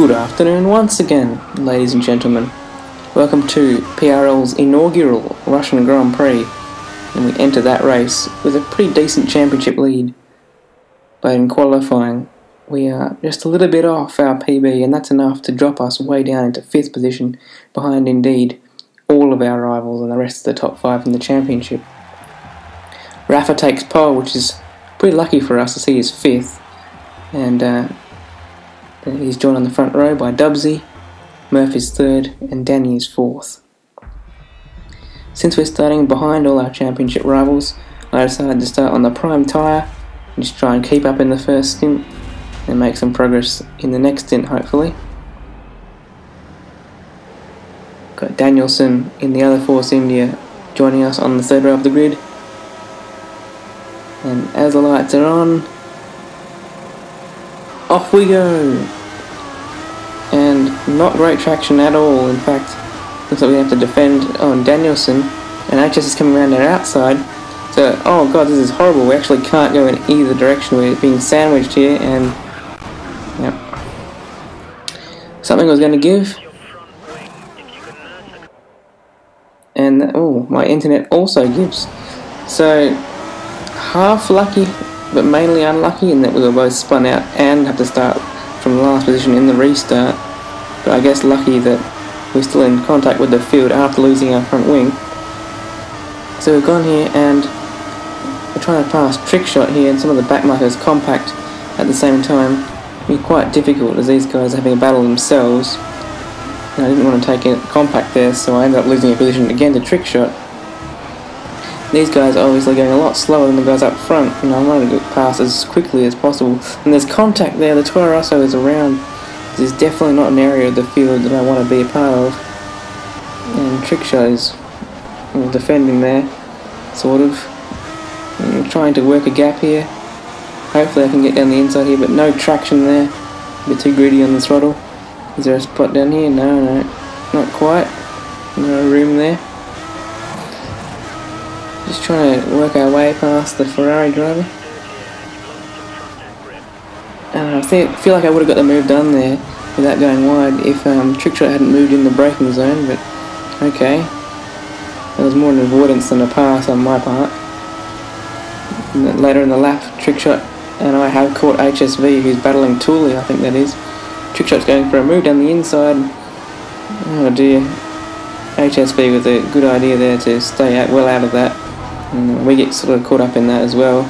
Good afternoon once again, ladies and gentlemen. Welcome to PRL's inaugural Russian Grand Prix, and we enter that race with a pretty decent championship lead. But in qualifying, we are just a little bit off our PB, and that's enough to drop us way down into fifth position, behind indeed all of our rivals and the rest of the top five in the championship. Rafa takes pole, which is pretty lucky for us to see his fifth, and uh, he's joined on the front row by Dubsy, Murphy's third, and Danny is fourth. Since we're starting behind all our championship rivals, I decided to start on the prime tyre and just try and keep up in the first stint and make some progress in the next stint hopefully. Got Danielson in the other Force India joining us on the third row of the grid. And as the lights are on, off we go! And not great traction at all, in fact, looks like we have to defend on Danielson, and HS is coming around our outside, so, oh god, this is horrible, we actually can't go in either direction, we're being sandwiched here, and, yep. Something was going to give, and, oh, my internet also gives. So, half lucky but mainly unlucky in that we were both spun out and have to start from last position in the restart. But I guess lucky that we're still in contact with the field after losing our front wing. So we've gone here and we're trying to pass Trickshot here and some of the backmarkers compact at the same time. Be quite difficult as these guys are having a battle themselves. And I didn't want to take it compact there so I ended up losing a position again to Trickshot. These guys are obviously going a lot slower than the guys up front, and I'm trying to get past as quickly as possible. And there's contact there, the Toro is around. This is definitely not an area of the field that I want to be a part of. And Trickshot is defending there, sort of. I'm trying to work a gap here. Hopefully I can get down the inside here, but no traction there. A bit too greedy on the throttle. Is there a spot down here? No, no, not quite. No room there. Just trying to work our way past the Ferrari driver. And I think, feel like I would have got the move done there without going wide if um, Trickshot hadn't moved in the braking zone, but okay. That was more an avoidance than a pass on my part. later in the lap, Trickshot and I have caught HSV, who's battling Tooley, I think that is. Trickshot's going for a move down the inside. Oh dear. HSV with a good idea there to stay out, well out of that. And we get sort of caught up in that as well.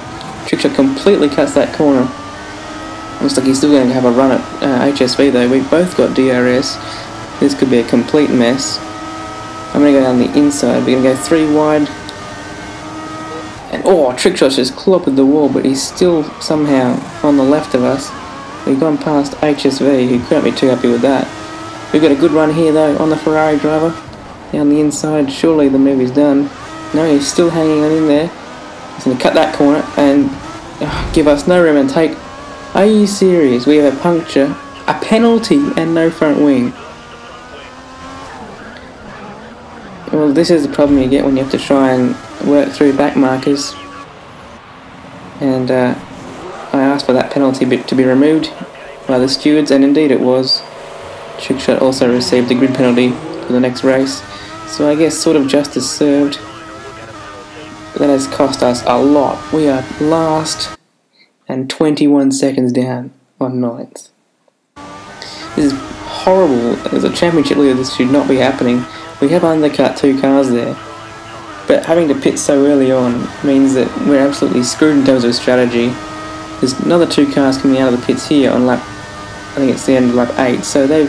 Trickshot completely cuts that corner. Looks like he's still going to have a run at uh, HSV though. We've both got DRS. This could be a complete mess. I'm going to go down the inside. We're going to go three wide. And oh, Trickshot's just clobbered the wall, but he's still somehow on the left of us. We've gone past HSV, who couldn't be too happy with that. We've got a good run here though on the Ferrari driver. Down the inside, surely the move is done. No, he's still hanging on in there. He's going to cut that corner and uh, give us no room and take. Are you serious? We have a puncture, a penalty, and no front wing. Well, this is the problem you get when you have to try and work through back markers. And uh, I asked for that penalty bit to be removed by the stewards, and indeed it was. Trickshot also received a grid penalty for the next race. So I guess sort of justice served that has cost us a lot. We are last and 21 seconds down on ninth. This is horrible. As a championship leader, this should not be happening. We have undercut two cars there, but having to pit so early on means that we're absolutely screwed in terms of strategy. There's another two cars coming out of the pits here on lap, I think it's the end of lap 8, so they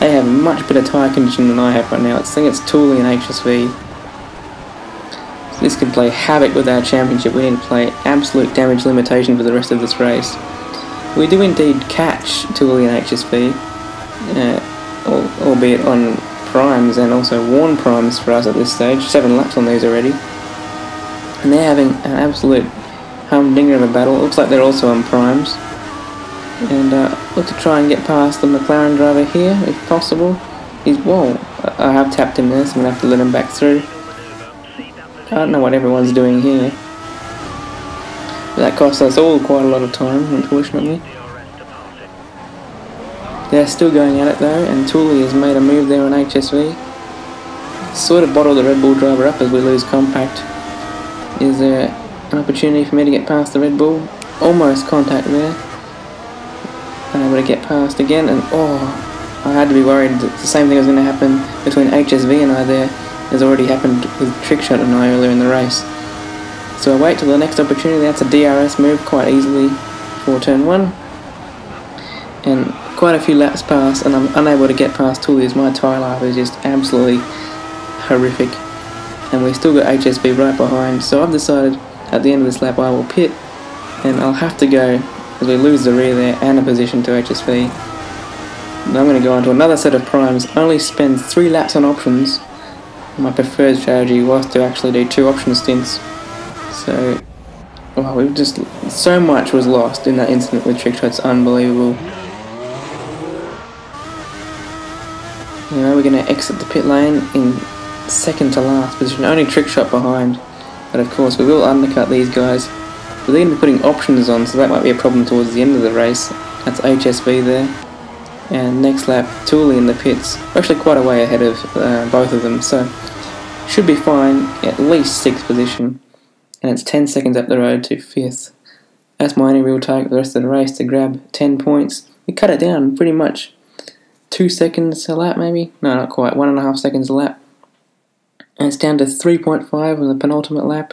they have much better tyre condition than I have right now. I think it's Tooley and HSV. This could play havoc with our championship. We need to play absolute damage limitation for the rest of this race. We do indeed catch Tooley and HSV, uh, albeit on primes and also worn primes for us at this stage. Seven laps on these already. And they're having an absolute humdinger of a battle. It looks like they're also on primes. And uh, look to try and get past the McLaren driver here, if possible. He's, whoa, I have tapped him there, so I'm going to have to let him back through. I don't know what everyone's doing here. That cost us all quite a lot of time, unfortunately. They're still going at it though, and Tooley has made a move there on HSV. Sort of bottle the Red Bull driver up as we lose compact. Is there an opportunity for me to get past the Red Bull? Almost contact there. Unable to get past again, and oh, I had to be worried that the same thing was going to happen between HSV and I there has already happened with Trickshot and I earlier in the race. So I wait till the next opportunity, that's a DRS move quite easily for turn 1. And quite a few laps pass and I'm unable to get past Toolies. My tyre life is just absolutely horrific. And we still got HSV right behind, so I've decided at the end of this lap I will pit and I'll have to go as we lose the rear there and a position to HSV. I'm going to go on to another set of primes, only spend 3 laps on options. My preferred strategy was to actually do 2 option stints. So, wow, we've just, so much was lost in that incident with Trickshot, it's unbelievable. You know, we're going to exit the pit lane in second to last position, only Trickshot behind. But of course, we will undercut these guys. But they're going to be putting options on, so that might be a problem towards the end of the race. That's HSV there. And next lap, Tooley in the pits. We're actually quite a way ahead of uh, both of them, so should be fine. At least 6th position. And it's 10 seconds up the road to 5th. That's my only real target for the rest of the race, to grab 10 points. We cut it down pretty much. 2 seconds a lap maybe? No, not quite. 1.5 seconds a lap. And it's down to 3.5 on the penultimate lap.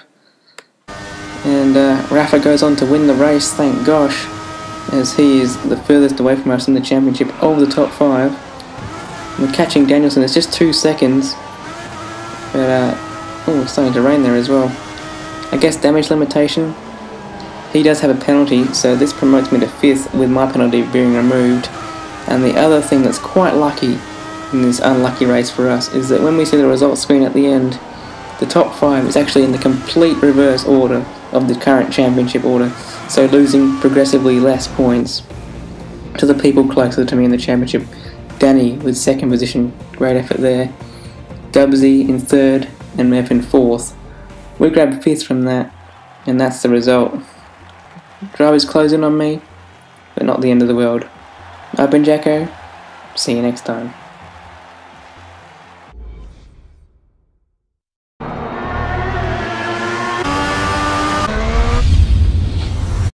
And uh, Rafa goes on to win the race, thank gosh, as he is the furthest away from us in the championship of the top five. We're catching Danielson, it's just two seconds. But, uh, oh, it's starting to rain there as well. I guess damage limitation. He does have a penalty, so this promotes me to fifth with my penalty being removed. And the other thing that's quite lucky in this unlucky race for us is that when we see the results screen at the end, the top five is actually in the complete reverse order of the current championship order, so losing progressively less points to the people closer to me in the championship. Danny with second position, great effort there. Dubsy in third, and Mev in fourth. We grabbed fifth from that, and that's the result. Drivers closing on me, but not the end of the world. I've been Jacko. See you next time.